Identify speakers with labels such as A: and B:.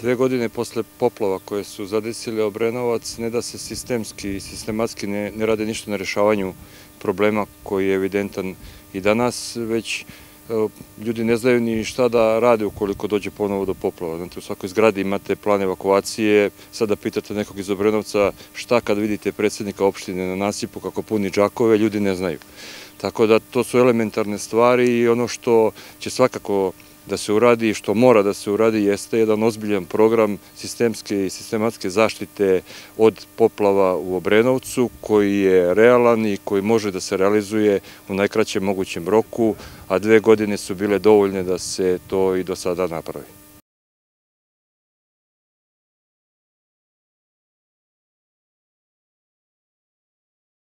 A: Dve godine posle poplava koje su zadesile Obrenovac, ne da se sistemski i sistematski ne, ne rade ništa na rešavanju problema koji je evidentan i danas, već ljudi ne znaju ni šta da rade ukoliko dođe ponovo do poplava. Znate, u svakoj zgradi imate plan evakuacije, sada pitate nekog iz Obrenovca šta kad vidite predsednika opštine na nasipu kako puni džakove, ljudi ne znaju. Tako da to su elementarne stvari i ono što će svakako da se uradi, što mora da se uradi, jeste jedan ozbiljan program sistemske i sistematske zaštite od poplava u Obrenovcu, koji je realan i koji može da se realizuje u najkraćem mogućem roku, a dve godine su bile dovoljne da se to i do sada napravi.